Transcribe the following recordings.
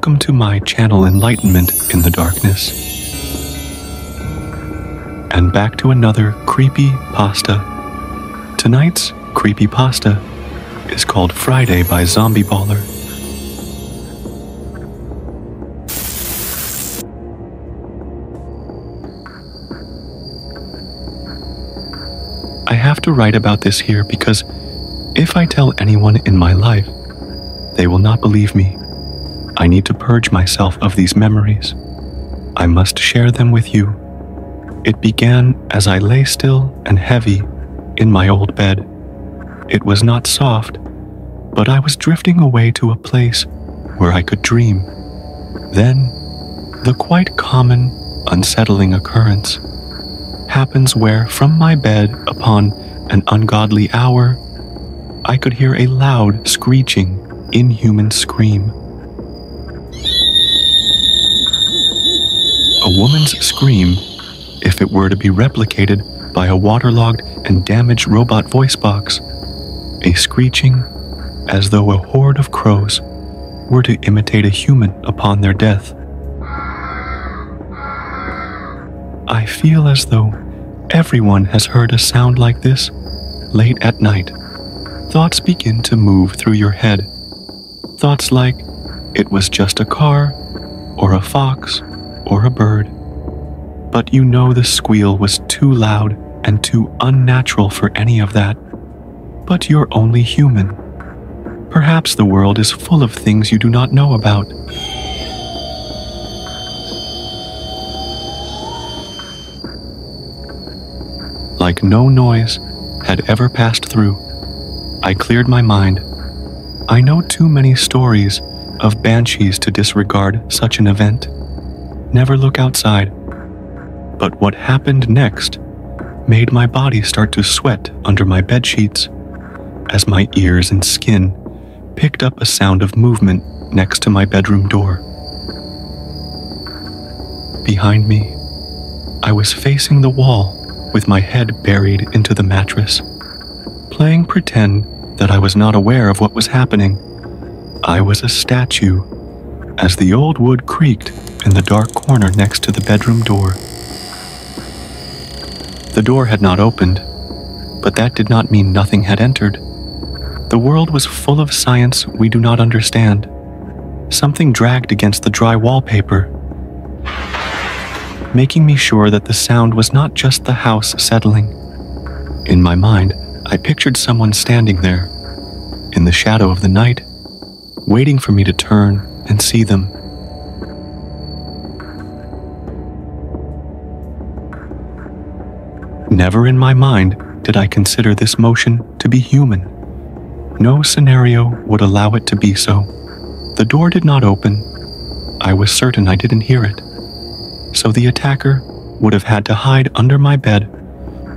Welcome to my channel Enlightenment in the Darkness. And back to another creepy pasta. Tonight's creepy pasta is called Friday by zombieballer. I have to write about this here because if I tell anyone in my life, they will not believe me. I need to purge myself of these memories. I must share them with you. It began as I lay still and heavy in my old bed. It was not soft, but I was drifting away to a place where I could dream. Then, the quite common, unsettling occurrence happens where, from my bed upon an ungodly hour, I could hear a loud, screeching, inhuman scream. A woman's scream, if it were to be replicated by a waterlogged and damaged robot voice box, a screeching as though a horde of crows were to imitate a human upon their death. I feel as though everyone has heard a sound like this late at night. Thoughts begin to move through your head. Thoughts like it was just a car, or a fox, or a bird. But you know the squeal was too loud and too unnatural for any of that. But you're only human. Perhaps the world is full of things you do not know about. like no noise had ever passed through. I cleared my mind. I know too many stories of banshees to disregard such an event. Never look outside. But what happened next made my body start to sweat under my bed sheets as my ears and skin picked up a sound of movement next to my bedroom door. Behind me, I was facing the wall with my head buried into the mattress, playing pretend that I was not aware of what was happening. I was a statue as the old wood creaked in the dark corner next to the bedroom door. The door had not opened, but that did not mean nothing had entered. The world was full of science we do not understand. Something dragged against the dry wallpaper making me sure that the sound was not just the house settling. In my mind, I pictured someone standing there, in the shadow of the night, waiting for me to turn and see them. Never in my mind did I consider this motion to be human. No scenario would allow it to be so. The door did not open. I was certain I didn't hear it so the attacker would have had to hide under my bed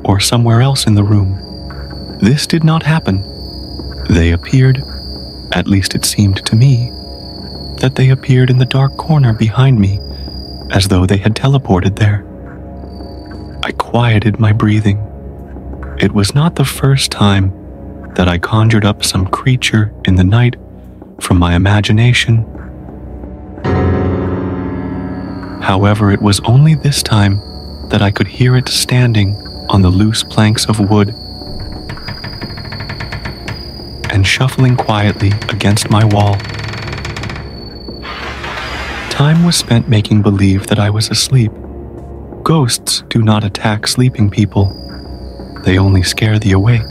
or somewhere else in the room. This did not happen. They appeared, at least it seemed to me, that they appeared in the dark corner behind me as though they had teleported there. I quieted my breathing. It was not the first time that I conjured up some creature in the night from my imagination However, it was only this time that I could hear it standing on the loose planks of wood and shuffling quietly against my wall. Time was spent making believe that I was asleep. Ghosts do not attack sleeping people, they only scare the awake.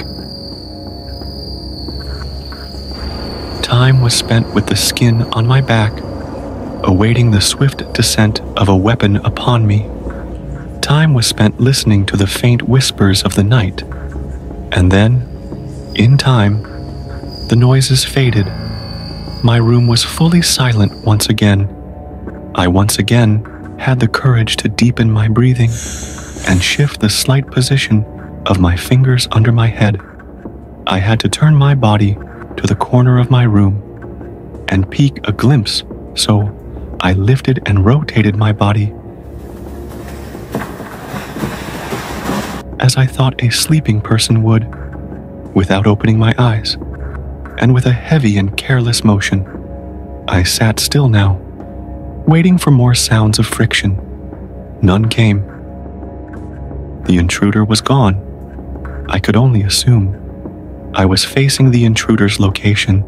Time was spent with the skin on my back awaiting the swift descent of a weapon upon me. Time was spent listening to the faint whispers of the night, and then, in time, the noises faded. My room was fully silent once again. I once again had the courage to deepen my breathing and shift the slight position of my fingers under my head. I had to turn my body to the corner of my room and peek a glimpse so I lifted and rotated my body as I thought a sleeping person would, without opening my eyes, and with a heavy and careless motion. I sat still now, waiting for more sounds of friction. None came. The intruder was gone. I could only assume. I was facing the intruder's location.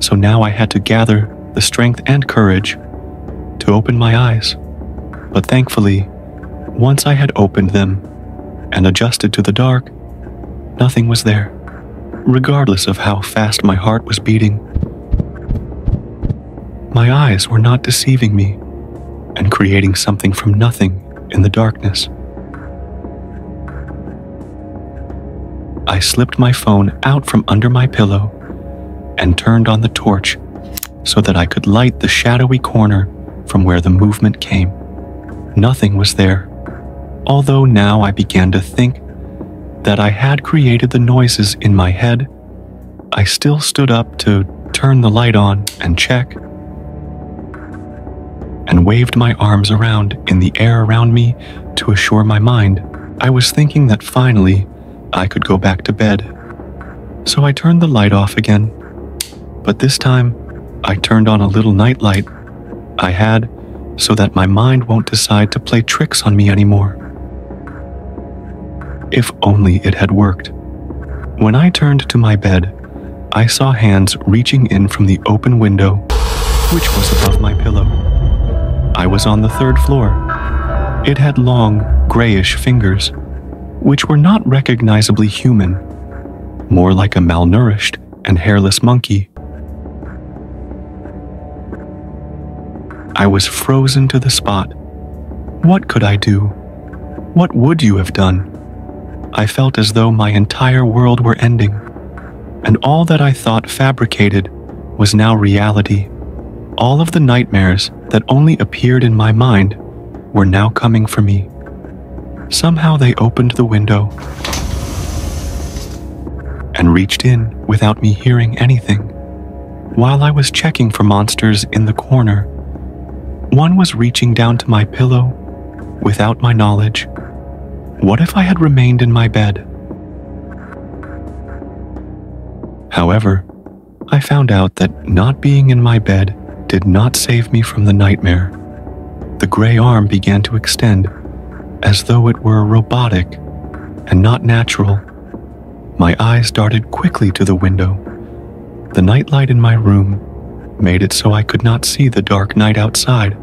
So now I had to gather the strength and courage to open my eyes. But thankfully, once I had opened them and adjusted to the dark, nothing was there, regardless of how fast my heart was beating. My eyes were not deceiving me and creating something from nothing in the darkness. I slipped my phone out from under my pillow and turned on the torch so that I could light the shadowy corner from where the movement came. Nothing was there, although now I began to think that I had created the noises in my head. I still stood up to turn the light on and check, and waved my arms around in the air around me to assure my mind I was thinking that finally I could go back to bed. So I turned the light off again, but this time I turned on a little nightlight I had so that my mind won't decide to play tricks on me anymore. If only it had worked. When I turned to my bed, I saw hands reaching in from the open window, which was above my pillow. I was on the third floor. It had long, grayish fingers, which were not recognizably human, more like a malnourished and hairless monkey. I was frozen to the spot. What could I do? What would you have done? I felt as though my entire world were ending, and all that I thought fabricated was now reality. All of the nightmares that only appeared in my mind were now coming for me. Somehow they opened the window and reached in without me hearing anything. While I was checking for monsters in the corner, one was reaching down to my pillow without my knowledge. What if I had remained in my bed? However, I found out that not being in my bed did not save me from the nightmare. The gray arm began to extend as though it were robotic and not natural. My eyes darted quickly to the window. The nightlight in my room made it so I could not see the dark night outside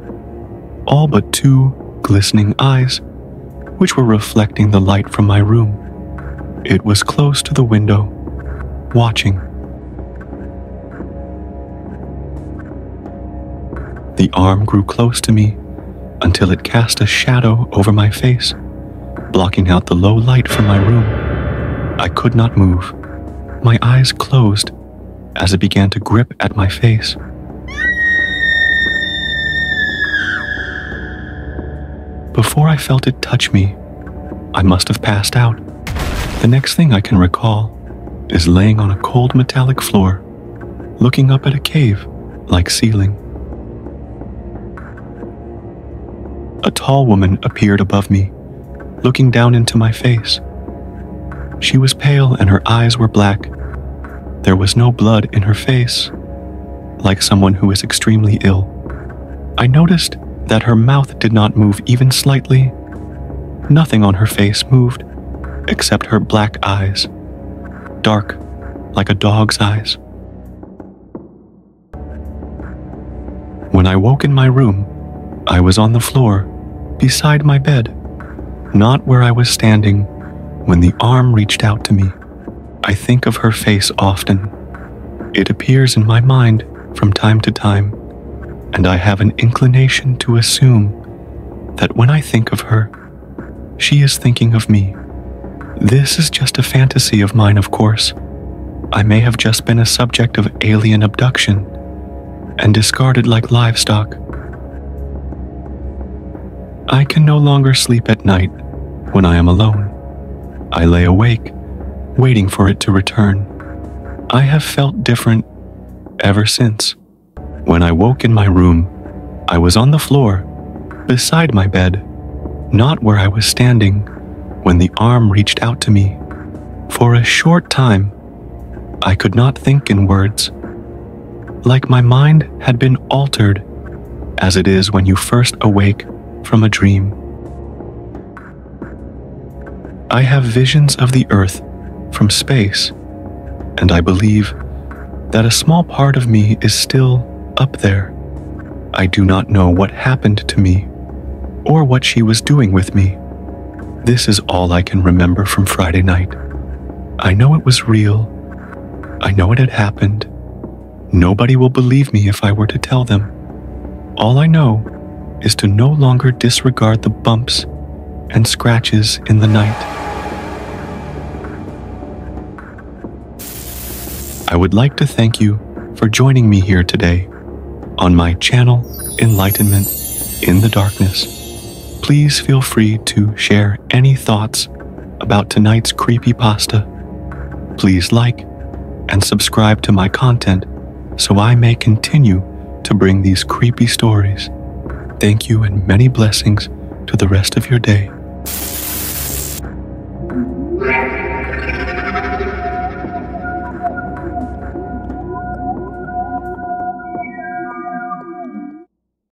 all but two glistening eyes, which were reflecting the light from my room. It was close to the window, watching. The arm grew close to me until it cast a shadow over my face, blocking out the low light from my room. I could not move. My eyes closed as it began to grip at my face. Before I felt it touch me, I must have passed out. The next thing I can recall is laying on a cold metallic floor, looking up at a cave like ceiling. A tall woman appeared above me, looking down into my face. She was pale and her eyes were black. There was no blood in her face, like someone who is extremely ill. I noticed that her mouth did not move even slightly. Nothing on her face moved, except her black eyes, dark like a dog's eyes. When I woke in my room, I was on the floor, beside my bed, not where I was standing when the arm reached out to me. I think of her face often. It appears in my mind from time to time and I have an inclination to assume that when I think of her, she is thinking of me. This is just a fantasy of mine, of course. I may have just been a subject of alien abduction and discarded like livestock. I can no longer sleep at night when I am alone. I lay awake, waiting for it to return. I have felt different ever since. When I woke in my room, I was on the floor, beside my bed, not where I was standing when the arm reached out to me. For a short time, I could not think in words. like my mind had been altered, as it is when you first awake from a dream. I have visions of the Earth from space, and I believe that a small part of me is still up there. I do not know what happened to me or what she was doing with me. This is all I can remember from Friday night. I know it was real. I know it had happened. Nobody will believe me if I were to tell them. All I know is to no longer disregard the bumps and scratches in the night. I would like to thank you for joining me here today on my channel, Enlightenment in the Darkness. Please feel free to share any thoughts about tonight's creepy pasta. Please like and subscribe to my content so I may continue to bring these creepy stories. Thank you and many blessings to the rest of your day.